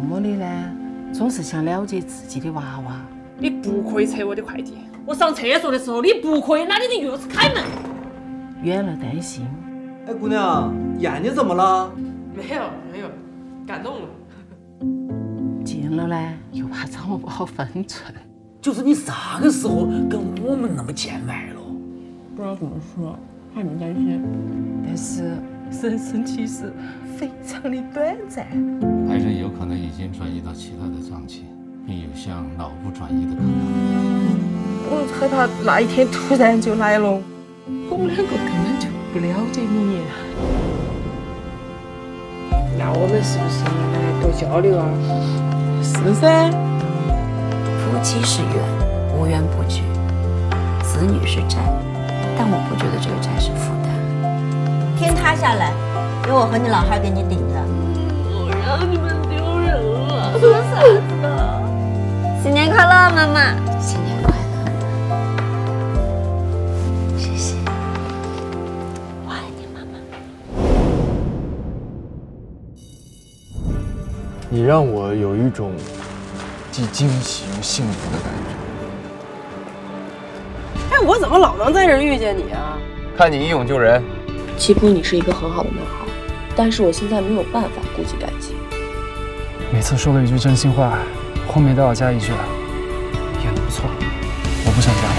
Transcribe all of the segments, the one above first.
么的呢？总是想了解自己的娃娃。你不可以拆我的快递。我上厕所的时候，你不可以拿你的钥匙开门。远了担心。哎，姑娘，眼睛怎么了？没有，没有，感动了。近了呢，又怕掌握不好分寸。就是你啥个时候跟我们那么见外了？不知道怎么说，怕你担心。但是人生其实非常的短暂。癌症有可能已经转移到其他的脏器，并有向脑部转移的可能。我害怕那一天突然就来了。我们两个根本就不了解你。那我们是不是应该多交流啊？是噻。夫妻是缘，无缘不聚；子女是债，但我不觉得这个债是负担。天塌下来，有我和你老汉给你顶着。我让你们了，说啥子呢？新年快乐，妈妈！新年快乐！谢谢，我爱你，妈妈。你让我有一种。既惊喜又幸福的感觉。哎，我怎么老能在这遇见你啊？看你英勇救人。齐普，你是一个很好的男孩，但是我现在没有办法顾及感情。每次说了一句真心话，后面都要加一句演的不错，我不想加了。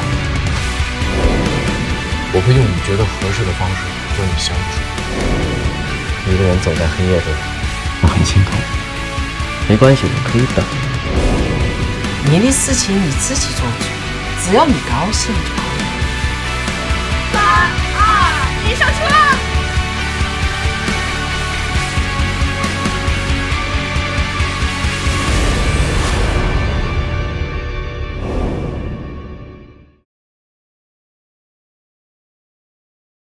我会用你觉得合适的方式和你相处。一个人走在黑夜中，我很心痛。没关系，我可以等。你的事情你自己做主，只要你高兴就好。三二一，上车！